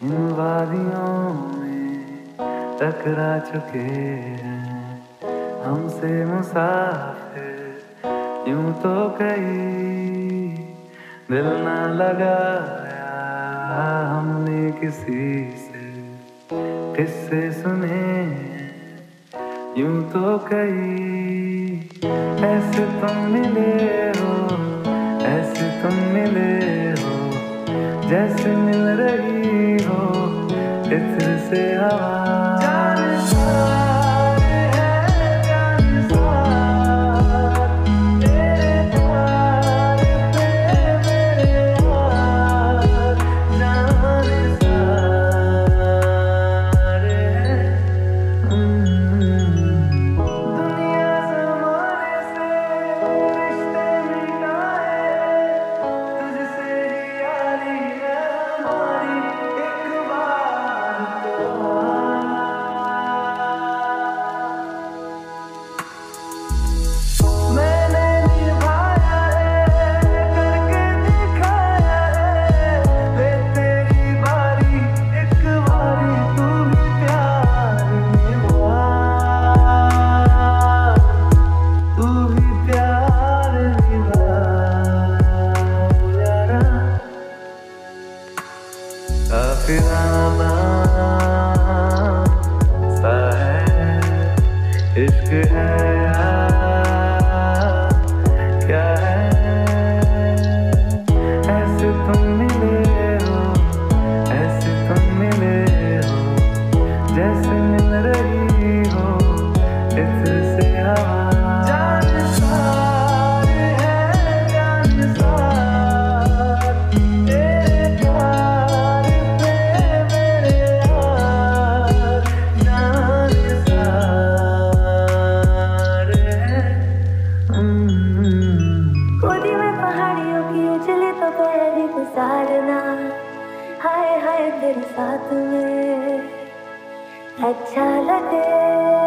इन वादियों में टकरा चुके हैं। हमसे मुसाफिर यूँ तो कहीं दिल ना लगाया हमने किसी से। किससे सुने यूँ तो कहीं ऐसे तुम मिले हो, ऐसे तुम मिले हो, जैसे मिल रही हो सा है इश्क है यार गुजारना हाय हाय तेरे साथ में अच्छा लगे।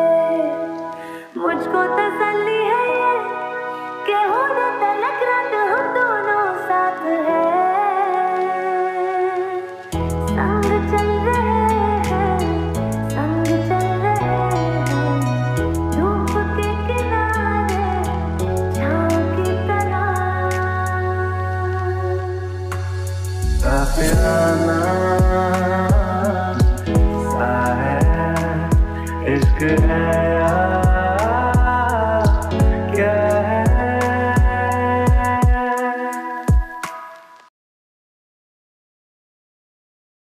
Safirana Sahel